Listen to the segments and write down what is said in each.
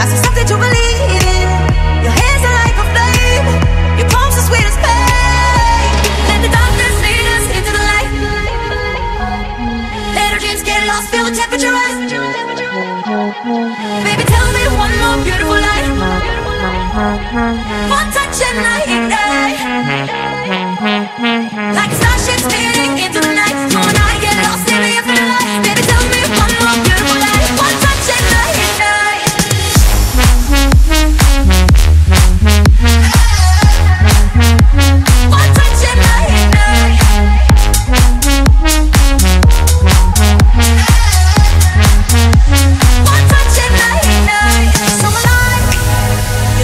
I see something to believe in. Your hands are like a flame, your pain. Let the darkness lead us into the light. Let our dreams get lost, feel the temperature rise. Baby, tell me one more beautiful life. One touch and I.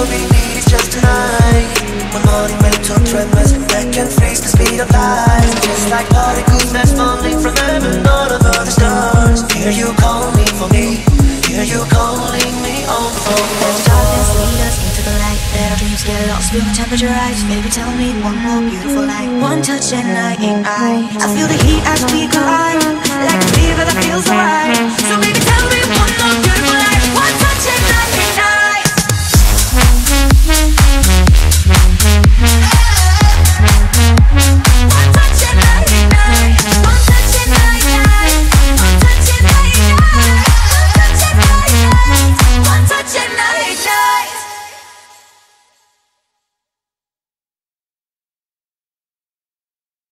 all we need is just tonight. When morning rain to tremors, that can freeze the speed of light. Just like particles that's falling from heaven, all over the stars. Hear you calling for me, hear you calling me on the phone. Let the darkness lead us into the light. Let our dreams get lost, feel the temperature rise. Baby, tell me one more beautiful lie. One touch and I ignite. I feel the heat as we collide, like a fever that feels baby,